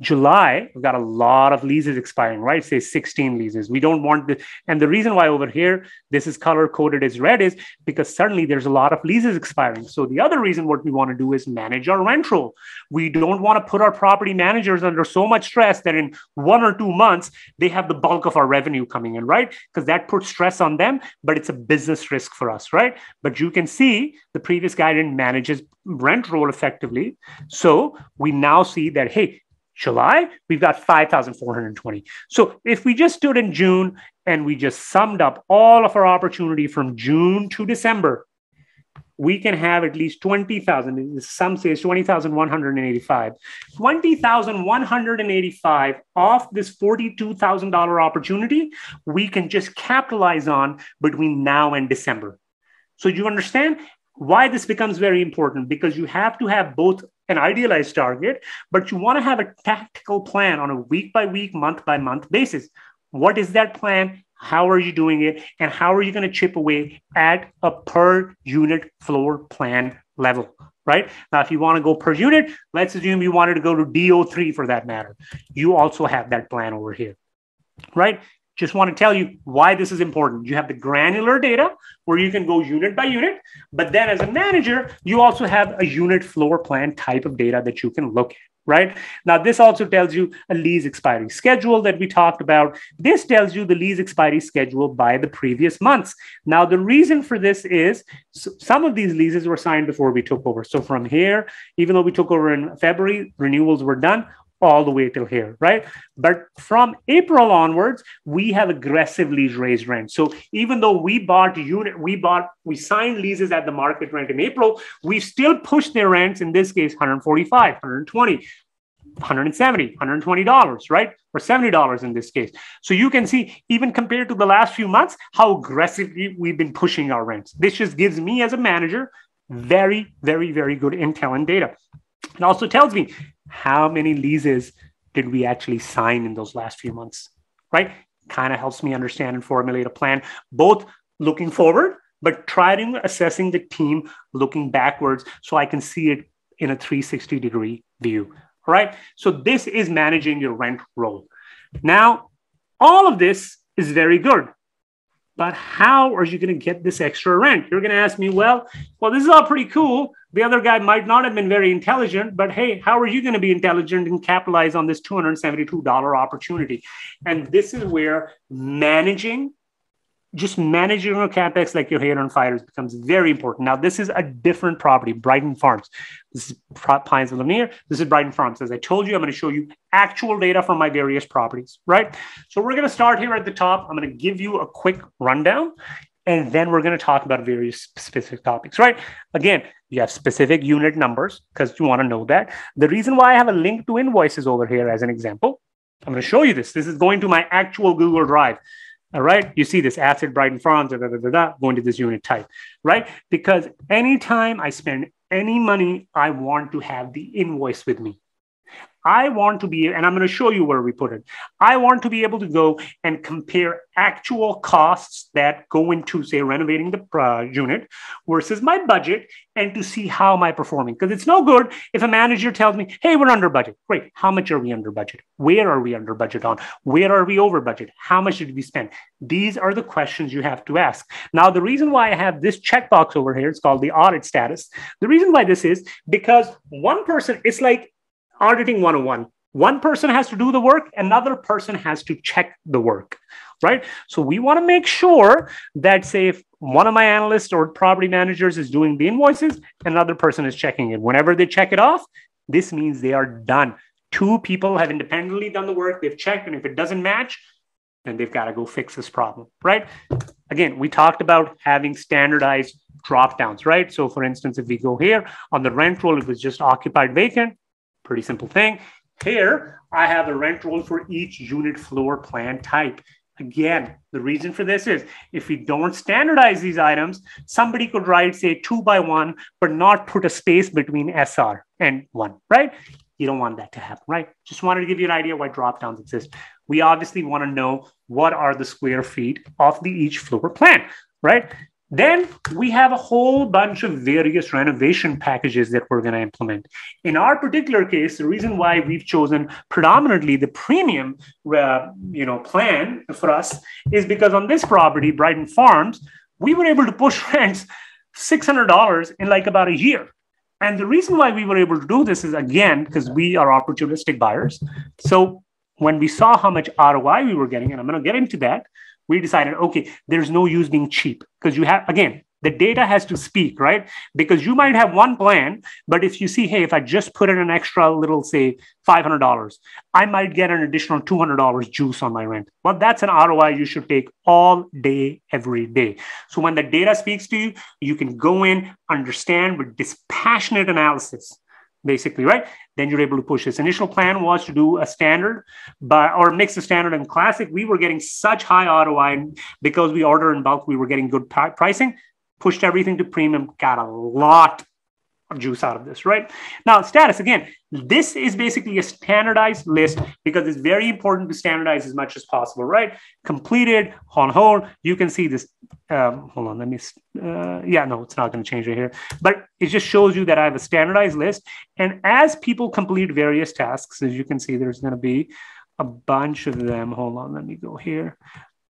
July, we've got a lot of leases expiring, right? Say 16 leases. We don't want the, and the reason why over here this is color coded as red is because suddenly there's a lot of leases expiring. So the other reason what we want to do is manage our rent roll. We don't want to put our property managers under so much stress that in one or two months they have the bulk of our revenue coming in, right? Because that puts stress on them, but it's a business risk for us, right? But you can see the previous guy didn't manage his rent roll effectively. So we now see that, hey, July, we've got 5,420. So if we just stood in June and we just summed up all of our opportunity from June to December, we can have at least 20,000. Some say it's 20,185. 20,185 off this $42,000 opportunity, we can just capitalize on between now and December. So do you understand why this becomes very important because you have to have both an idealized target, but you want to have a tactical plan on a week by week, month by month basis. What is that plan? How are you doing it? And how are you going to chip away at a per unit floor plan level? Right now, if you want to go per unit, let's assume you wanted to go to DO3 for that matter. You also have that plan over here, right? Just want to tell you why this is important. You have the granular data where you can go unit by unit, but then as a manager, you also have a unit floor plan type of data that you can look at, right? Now, this also tells you a lease expiry schedule that we talked about. This tells you the lease expiry schedule by the previous months. Now, the reason for this is some of these leases were signed before we took over. So from here, even though we took over in February, renewals were done all the way till here, right? But from April onwards, we have aggressively raised rent. So even though we bought unit, we bought, we signed leases at the market rent in April, we still pushed their rents, in this case, 145, 120, 170 $120 right or $70 in this case so you can see even compared to the last few months how aggressively we've been pushing our rents this just gives me as a manager very very very good intel and data it also tells me how many leases did we actually sign in those last few months right kind of helps me understand and formulate a plan both looking forward but trying assessing the team looking backwards so i can see it in a 360 degree view right? So this is managing your rent roll. Now, all of this is very good. But how are you going to get this extra rent? You're going to ask me, well, well, this is all pretty cool. The other guy might not have been very intelligent, but hey, how are you going to be intelligent and capitalize on this $272 opportunity? And this is where managing just managing your capex like your hair on fires becomes very important. Now, this is a different property, Brighton Farms. This is Pines of Lanier. This is Brighton Farms. As I told you, I'm going to show you actual data from my various properties, right? So we're going to start here at the top. I'm going to give you a quick rundown, and then we're going to talk about various specific topics, right? Again, you have specific unit numbers because you want to know that. The reason why I have a link to invoices over here as an example, I'm going to show you this. This is going to my actual Google Drive. All right. You see this asset Brighton Farms, da, da, da, da, going to this unit type, right? Because anytime I spend any money, I want to have the invoice with me. I want to be, and I'm going to show you where we put it. I want to be able to go and compare actual costs that go into, say, renovating the uh, unit versus my budget and to see how am I performing. Because it's no good if a manager tells me, hey, we're under budget. Great. How much are we under budget? Where are we under budget on? Where are we over budget? How much did we spend? These are the questions you have to ask. Now, the reason why I have this checkbox over here, it's called the audit status. The reason why this is because one person, it's like auditing 101 one. Person has to do the work another person has to check the work right? So we want to make sure that say if one of my analysts or property managers is doing the invoices another person is checking it. Whenever they check it off this means they are done. Two people have independently done the work they've checked and if it doesn't match then they've got to go fix this problem right? Again we talked about having standardized drop downs right? So for instance if we go here on the rent roll it was just occupied vacant Pretty simple thing. Here, I have a rent roll for each unit floor plan type. Again, the reason for this is if we don't standardize these items, somebody could write, say, two by one, but not put a space between SR and one, right? You don't want that to happen, right? Just wanted to give you an idea why drop downs exist. We obviously want to know what are the square feet of the each floor plan, right? Then we have a whole bunch of various renovation packages that we're going to implement. In our particular case, the reason why we've chosen predominantly the premium, uh, you know, plan for us is because on this property, Brighton Farms, we were able to push *laughs* rents $600 in like about a year. And the reason why we were able to do this is again because we are opportunistic buyers. So when we saw how much ROI we were getting, and I'm going to get into that, we decided, okay, there's no use being cheap because you have, again, the data has to speak, right? Because you might have one plan, but if you see, hey, if I just put in an extra little, say, $500, I might get an additional $200 juice on my rent. Well, that's an ROI you should take all day, every day. So when the data speaks to you, you can go in, understand with dispassionate analysis basically, right? Then you're able to push this. Initial plan was to do a standard, but or mix the standard and classic. We were getting such high ROI because we order in bulk. We were getting good pricing. Pushed everything to premium. Got a lot juice out of this, right? Now, status again, this is basically a standardized list because it's very important to standardize as much as possible, right? Completed on hold. You can see this. Um, hold on, let me. Uh, yeah, no, it's not going to change right here, but it just shows you that I have a standardized list. And as people complete various tasks, as you can see, there's going to be a bunch of them. Hold on, let me go here.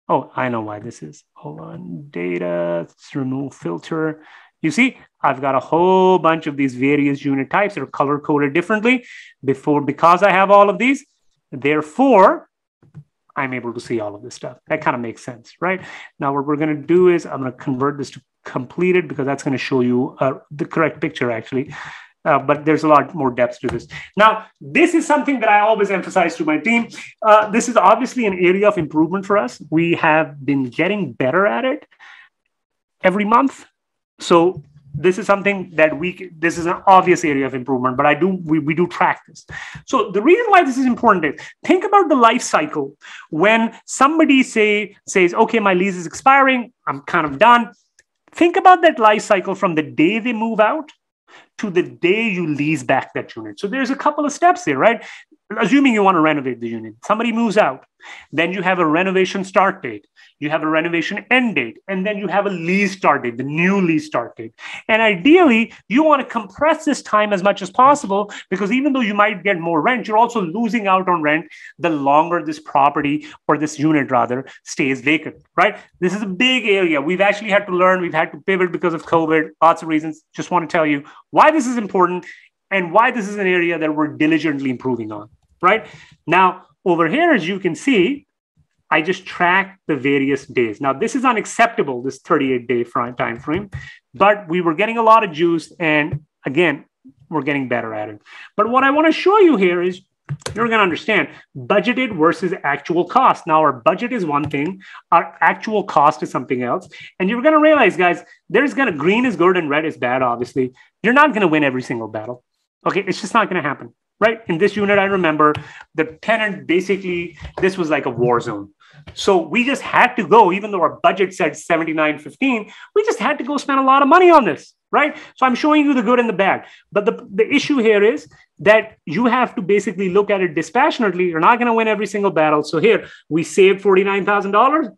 Oh, I know why this is. Hold on, data, let's remove filter. You see, I've got a whole bunch of these various unit types that are color coded differently before because I have all of these. Therefore, I'm able to see all of this stuff. That kind of makes sense, right? Now, what we're going to do is I'm going to convert this to completed because that's going to show you uh, the correct picture actually. uh, but there's a lot more depth to this. Now, this is something that I always emphasize to my team. Uh, this is obviously an area of improvement for us. We have been getting better at it every month. So this is something that we this is an obvious area of improvement but i do we, we do track this so the reason why this is important is think about the life cycle when somebody say says okay my lease is expiring i'm kind of done think about that life cycle from the day they move out to the day you lease back that unit. So there's a couple of steps there, right? Assuming you want to renovate the unit, somebody moves out, then you have a renovation start date you have a renovation end date, and then you have a lease start date, the new lease start date. And ideally, you want to compress this time as much as possible because even though you might get more rent, you're also losing out on rent the longer this property or this unit rather stays vacant, right? This is a big area. We've actually had to learn, we've had to pivot because of COVID, lots of reasons. Just want to tell you why this is important and why this is an area that we're diligently improving on, right? Now, over here, as you can see, I just track the various days. Now, this is unacceptable, this 38 day time frame, but we were getting a lot of juice. And again, we're getting better at it. But what I want to show you here is you're going to understand budgeted versus actual cost. Now, our budget is one thing, our actual cost is something else. And you're going to realize, guys, there's going to green is good and red is bad, obviously. You're not going to win every single battle. Okay, it's just not going to happen right? In this unit, I remember the tenant basically, this was like a war zone. So we just had to go, even though our budget said 79.15, we just had to go spend a lot of money on this, right? So I'm showing you the good and the bad. But the, the issue here is that you have to basically look at it dispassionately. You're not going to win every single battle. So here we saved $49,000.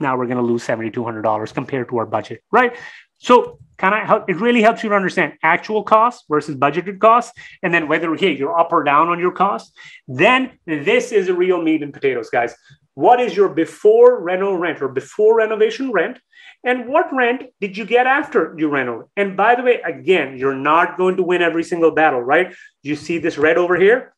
Now we're going to lose $7,200 compared to our budget, right? So kind of help, it really helps you to understand actual costs versus budgeted costs, and then whether hey you're up or down on your costs. Then this is a real meat and potatoes, guys. What is your before reno rent or before renovation rent? And what rent did you get after you renovate? And by the way, again, you're not going to win every single battle, right? You see this red over here?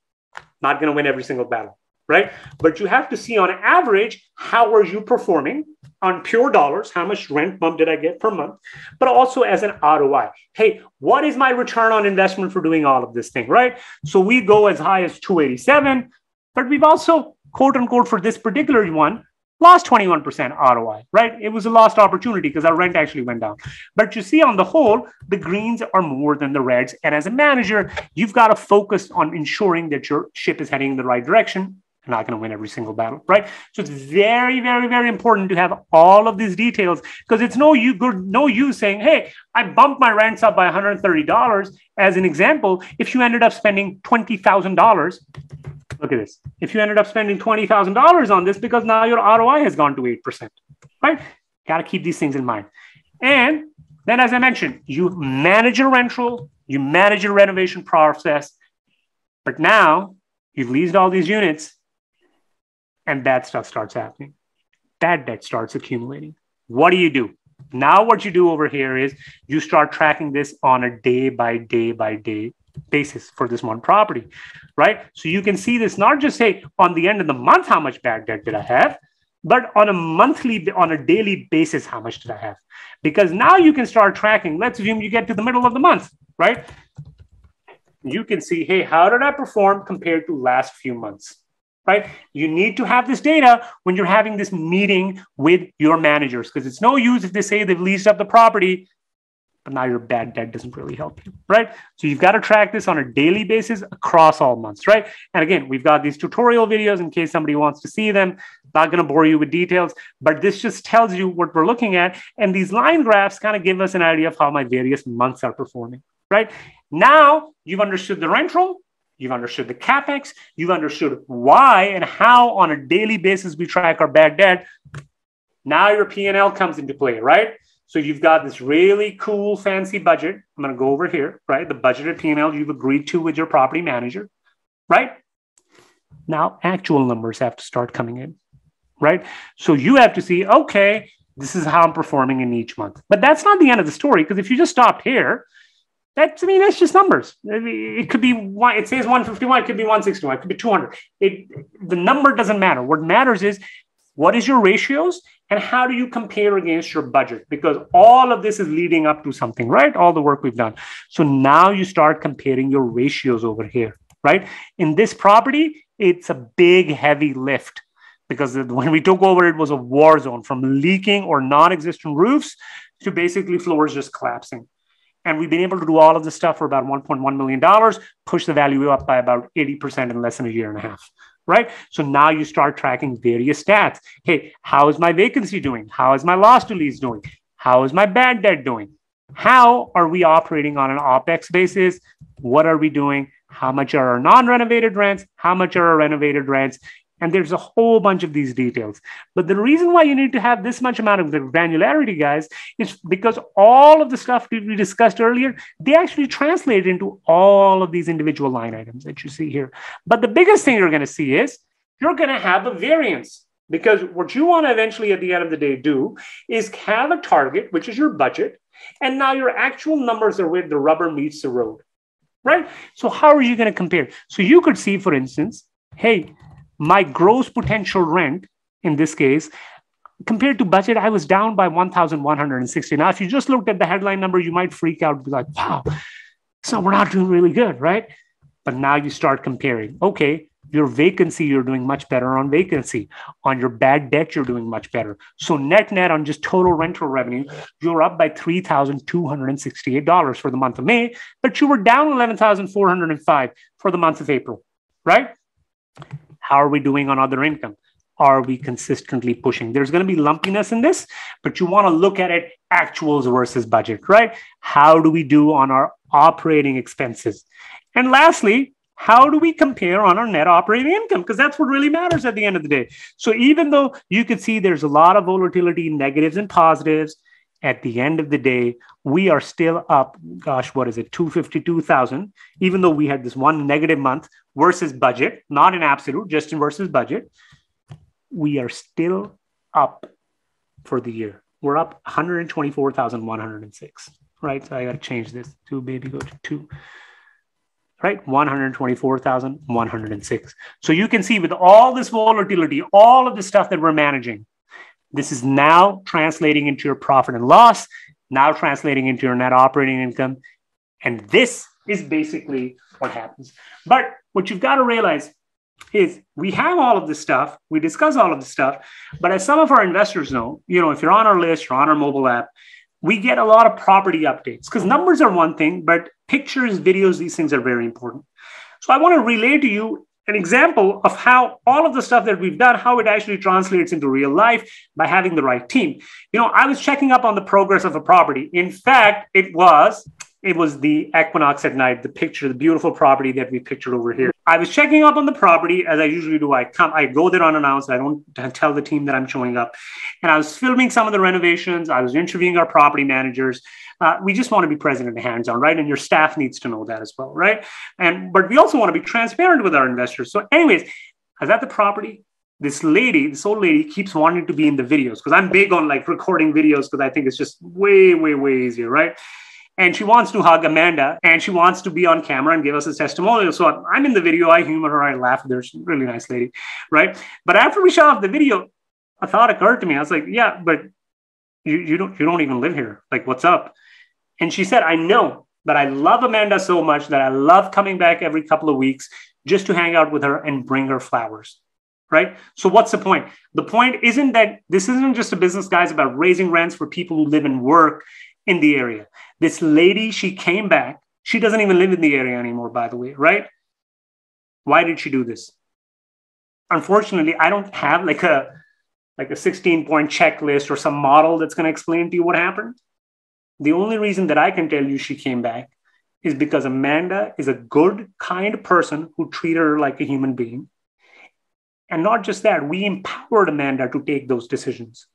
Not going to win every single battle, right? But you have to see on average, how are you performing? On pure dollars, how much rent bump did I get per month, but also as an ROI. Hey, what is my return on investment for doing all of this thing, right? So we go as high as 287, but we've also, quote unquote, for this particular one, lost 21% ROI, right? It was a lost opportunity because our rent actually went down. But you see, on the whole, the greens are more than the reds. And as a manager, you've got to focus on ensuring that your ship is heading in the right direction not going to win every single battle, right? So it's very, very, very important to have all of these details because it's no you good, no use saying, "Hey, I bumped my rents up by $130." As an example, if you ended up spending twenty thousand dollars, look at this. If you ended up spending twenty thousand dollars on this because now your ROI has gone to eight percent, right? Got to keep these things in mind. And then, as I mentioned, you manage your rent roll, you manage your renovation process, but now you've leased all these units and bad stuff starts happening. Bad debt starts accumulating. What do you do? Now, what you do over here is you start tracking this on a day by day by day basis for this one property, right? So you can see this not just say on the end of the month, how much bad debt did I have, but on a monthly, on a daily basis, how much did I have? Because now you can start tracking. Let's assume you get to the middle of the month, right? You can see, hey, how did I perform compared to last few months? Right? You need to have this data when you're having this meeting with your managers because it's no use if they say they've leased up the property, but now your bad debt doesn't really help you, right? So you've got to track this on a daily basis across all months, right? And again, we've got these tutorial videos in case somebody wants to see them. Not going to bore you with details, but this just tells you what we're looking at. And these line graphs kind of give us an idea of how my various months are performing, right? Now you've understood the rent roll, You've understood the capex. You've understood why and how on a daily basis we track our bad debt. Now your P&L comes into play, right? So you've got this really cool, fancy budget. I'm going to go over here, right? The budgeted P&L you've agreed to with your property manager, right? Now actual numbers have to start coming in, right? So you have to see, okay, this is how I'm performing in each month. But that's not the end of the story because if you just stopped here, that's I mean that's just numbers. It could be one. It says 151. It could be 161. It could be 200. It the number doesn't matter. What matters is what is your ratios and how do you compare against your budget because all of this is leading up to something right all the work we've done so now you start comparing your ratios over here right in this property it's a big heavy lift because when we took over it was a war zone from leaking or non-existent roofs to basically floors just collapsing and we've been able to do all of this stuff for about $1.1 million, push the value up by about 80% in less than a year and a half right? So now you start tracking various stats. Hey, how is my vacancy doing? How is my loss to lease doing? How is my bad debt doing? How are we operating on an OPEX basis? What are we doing? How much are our non renovated rents? How much are our renovated rents? And there's a whole bunch of these details. But the reason why you need to have this much amount of the granularity, guys, is because all of the stuff we discussed earlier, they actually translate into all of these individual line items that you see here. But the biggest thing you're going to see is you're going to have a variance. Because what you want to eventually, at the end of the day, do is have a target, which is your budget. And now your actual numbers are where the rubber meets the road, right? So, how are you going to compare? So, you could see, for instance, hey, my gross potential rent in this case compared to budget i was down by 1160 now if you just looked at the headline number you might freak out and be like wow so we're not doing really good right? But now you start comparing. Okay your vacancy you're doing much better on vacancy. On your bad debt you're doing much better. So net net on just total rental revenue you're up by $3268 for the month of may but you were down 11405 for the month of april right how are we doing on other income? Are we consistently pushing? There's going to be lumpiness in this, but you want to look at it actuals versus budget, right? How do we do on our operating expenses? And lastly, how do we compare on our net operating income? Because that's what really matters at the end of the day. So even though you could see there's a lot of volatility, negatives and positives, at the end of the day, we are still up, gosh, what is it, 252,000, even though we had this one negative month versus budget, not in absolute, just in versus budget. We are still up for the year. We're up 124,106, right? So I got to change this to maybe go to two, right? 124,106. So you can see with all this volatility, all of the stuff that we're managing, this is now translating into your profit and loss, now translating into your net operating income. And this is basically what happens. But what you've got to realize is we have all of this stuff, we discuss all of this stuff, but as some of our investors know, you know, if you're on our list, you're on our mobile app, we get a lot of property updates because numbers are one thing, but pictures, videos, these things are very important. So I want to relay to you an example of how all of the stuff that we've done, how it actually translates into real life by having the right team. You know, I was checking up on the progress of a property. In fact, it was it was the equinox at night, the picture, the beautiful property that we pictured over here. I was checking up on the property as I usually do. I come, I go there unannounced. I don't tell the team that I'm showing up. And I was filming some of the renovations. I was interviewing our property managers. Uh, we just want to be present and hands-on, right? And your staff needs to know that as well, right? And but we also want to be transparent with our investors. So, anyways, I was at the property. This lady, this old lady, keeps wanting to be in the videos because I'm big on like recording videos because I think it's just way, way, way easier, right? And she wants to hug Amanda and she wants to be on camera and give us a testimonial. So I'm in the video, I humor her, I laugh. There's a really nice lady, right? But after we shot off the video, a thought occurred to me. I was like, yeah, but you, you don't you don't even live here. Like, what's up? And she said, I know, but I love Amanda so much that I love coming back every couple of weeks just to hang out with her and bring her flowers. Right. So, what's the point? The point isn't that this isn't just a business, guys, about raising rents for people who live and work in the area. This lady, she came back. She doesn't even live in the area anymore, by the way, right? Why did she do this? Unfortunately, I don't have like a like a 16 point checklist or some model that's going to explain to you what happened. The only reason that I can tell you she came back is because Amanda is a good, kind person who treated her like a human being. And not just that, we empowered Amanda to take those decisions,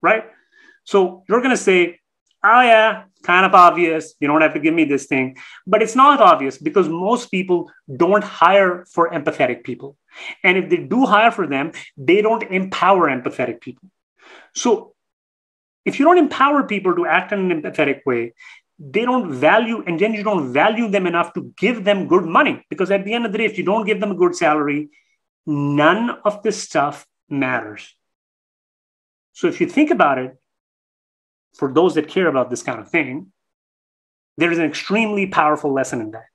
right? So you're going to say, oh, yeah, kind of obvious. You don't have to give me this thing. But it's not obvious because most people don't hire for empathetic people. And if they do hire for them, they don't empower empathetic people. So if you don't empower people to act in an empathetic way, they don't value, and then you don't value them enough to give them good money. Because at the end of the day, if you don't give them a good salary, none of this stuff matters. So if you think about it, for those that care about this kind of thing, there is an extremely powerful lesson in that.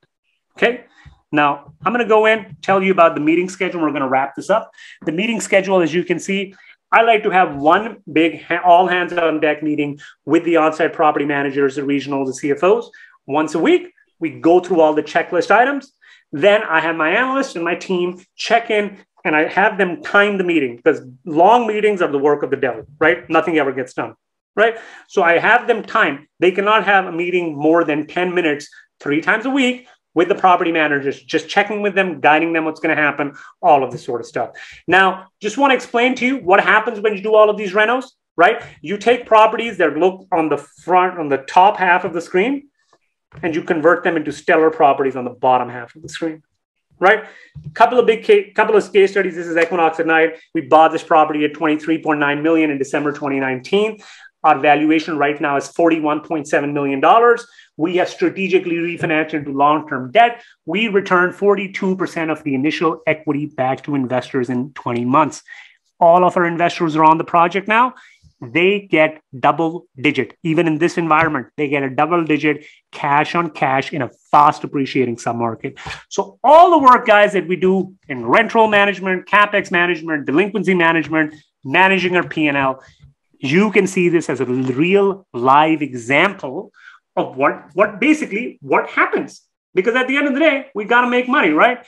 Okay. Now, I'm going to go in, tell you about the meeting schedule. We're going to wrap this up. The meeting schedule, as you can see, I like to have one big all hands on deck meeting with the on-site property managers, the regional, the CFOs once a week. We go through all the checklist items. Then I have my analysts and my team check in and I have them time the meeting because long meetings are the work of the devil, right? Nothing ever gets done, right? So I have them time. They cannot have a meeting more than 10 minutes three times a week with the property managers, just checking with them, guiding them what's going to happen, all of this sort of stuff. Now, just want to explain to you what happens when you do all of these renos, right? You take properties that look on the front, on the top half of the screen, and you convert them into stellar properties on the bottom half of the screen right? Couple of big case, couple of case studies. This is Equinox at night. We bought this property at 23.9 million in December 2019. Our valuation right now is $41.7 million. We have strategically refinanced into long term debt. We returned 42% of the initial equity back to investors in 20 months. All of our investors are on the project now they get double digit. Even in this environment, they get a double digit cash on cash in a fast appreciating submarket. So all the work, guys, that we do in rental management, capex management, delinquency management, managing our P&L, you can see this as a real live example of what, what basically what happens. Because at the end of the day, we got to make money, right?